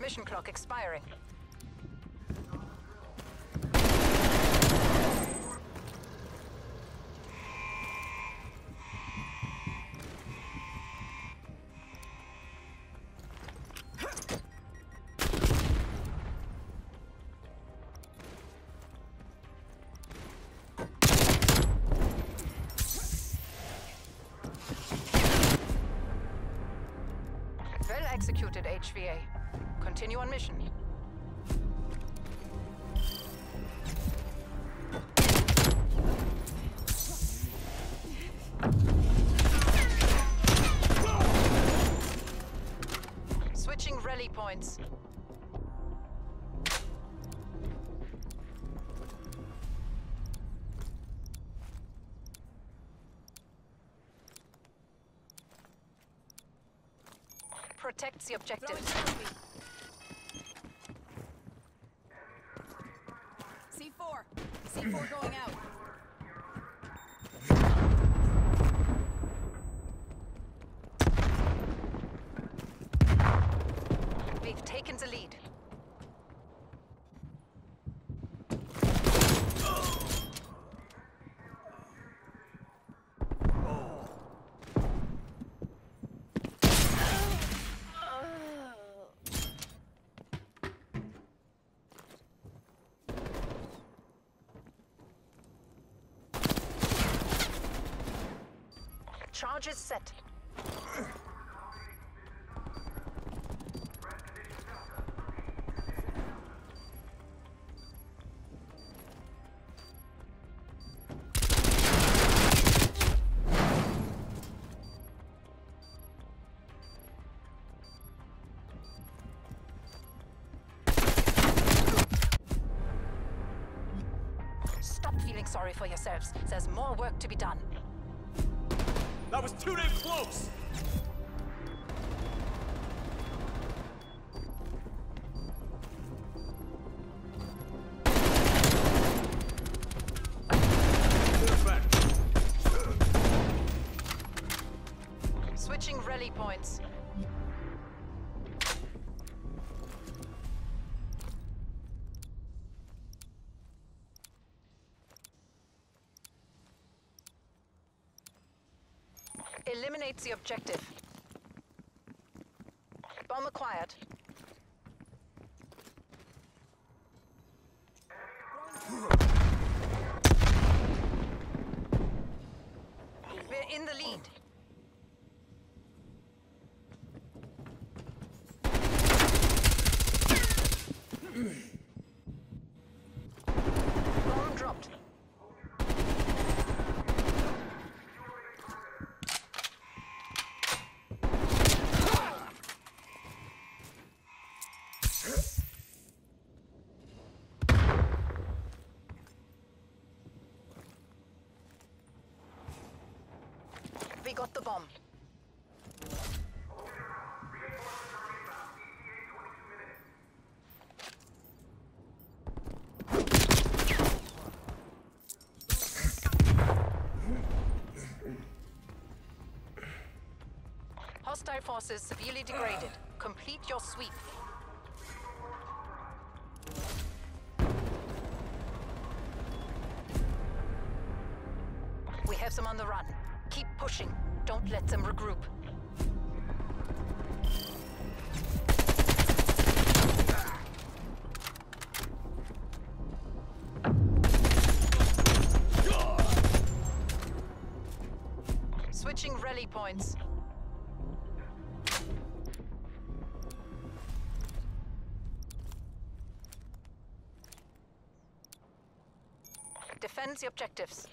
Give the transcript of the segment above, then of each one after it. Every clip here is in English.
Mission clock expiring. Executed, HVA. Continue on mission. Switching rally points. Protects the objectives. C4. C4 going out. We've taken the lead. Charges set. Stop feeling sorry for yourselves. There's more work to be done. That was too damn close! Eliminates the objective. Bomb acquired. We're in the lead. Bomb dropped. We got the bomb. Hostile forces severely degraded. Complete your sweep. We have them on the run. Pushing. Don't let them regroup. Switching rally points. Defend the objectives.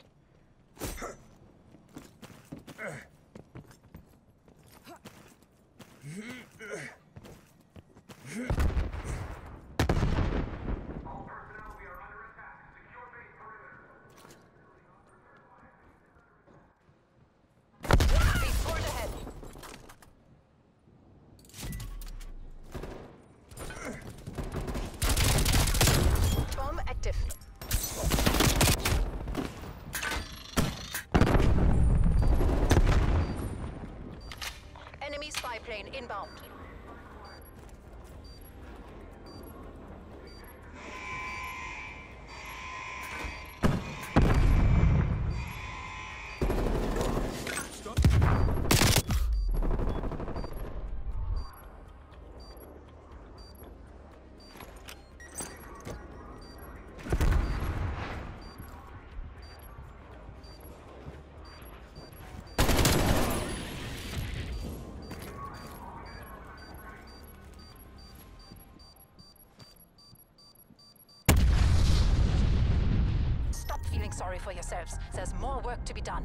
Sorry for yourselves. There's more work to be done.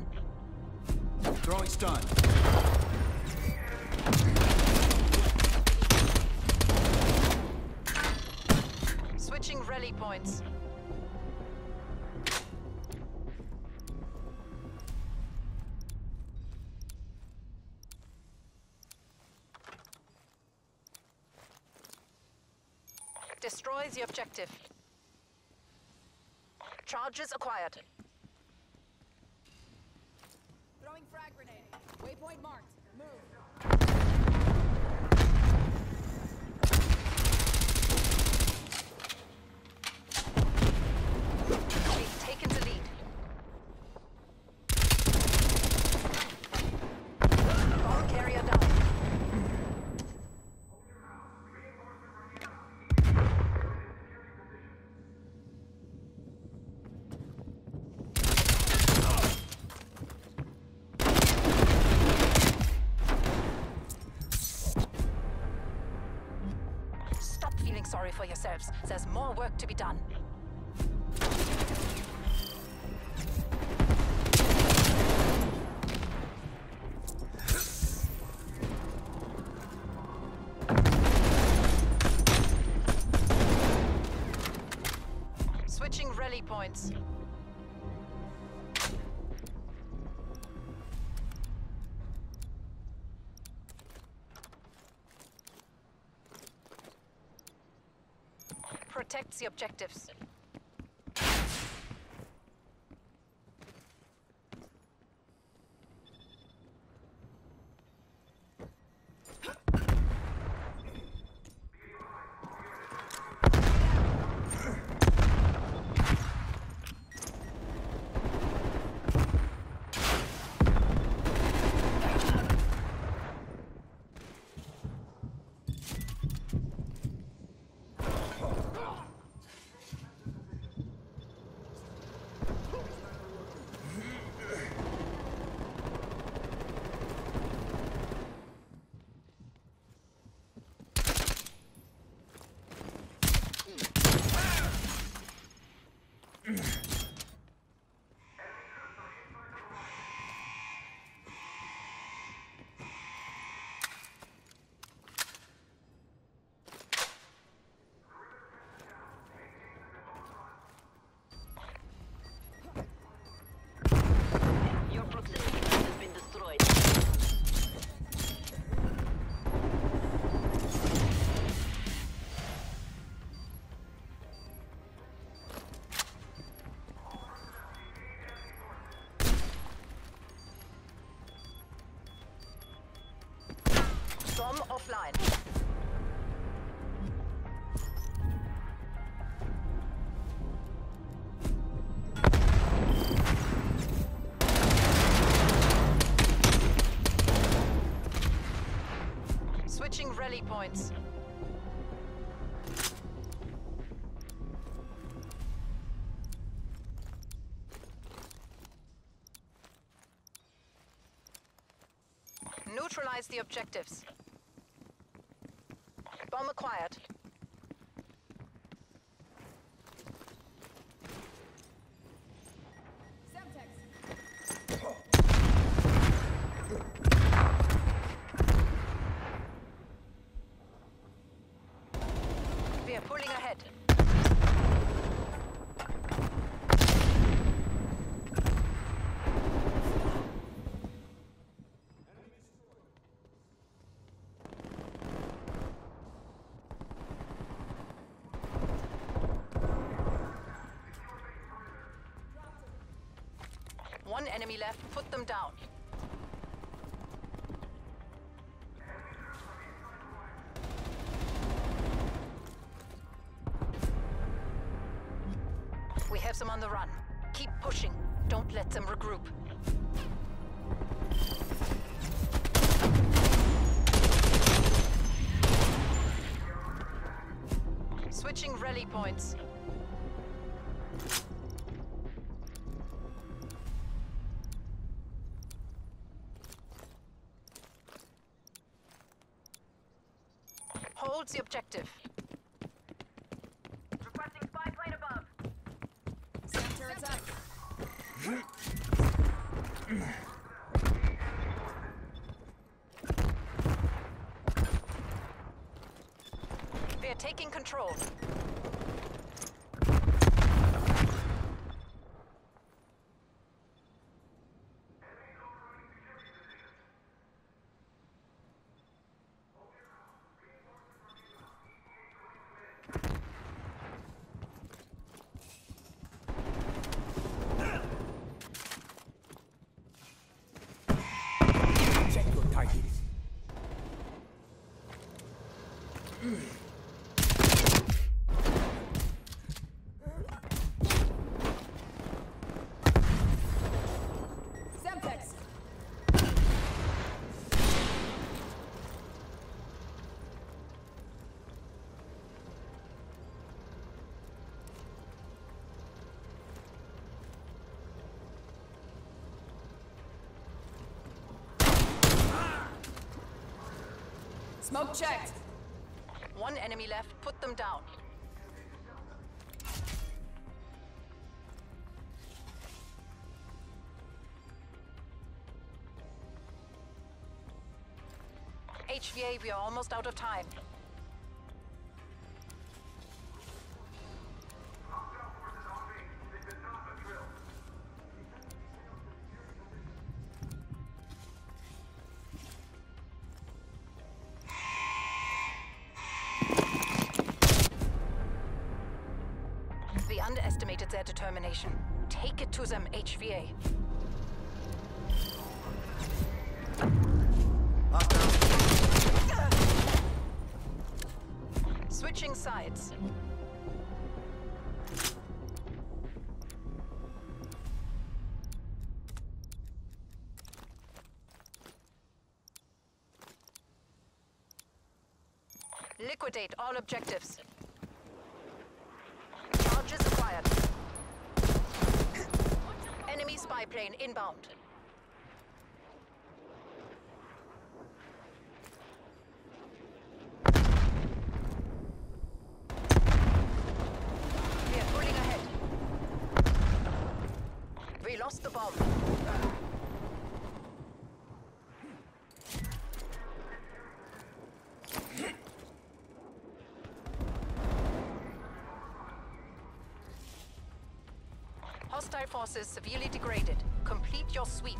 Throwing stun. Switching rally points. Destroy the objective. Charges acquired. Throwing frag grenade. Waypoint marked. Move. Sorry for yourselves. There's more work to be done. Switching rally points. Protect the objectives. Rally points. Neutralize the objectives. Bomb acquired. Semtex. We are pulling ahead. One enemy left. Put them down. We have them on the run. Keep pushing. Don't let them regroup. Switching rally points. the objective. Requesting spy plane above. Center attack. They're taking control. Smoke checked. One enemy left. Put them down. HVA, we are almost out of time. Their determination. Take it to them, HVA. Switching sides. Liquidate all objectives. Charges acquired. Enemy spy plane inbound. We are pulling ahead. We lost the bomb. Hostile forces severely degraded. Complete your sweep.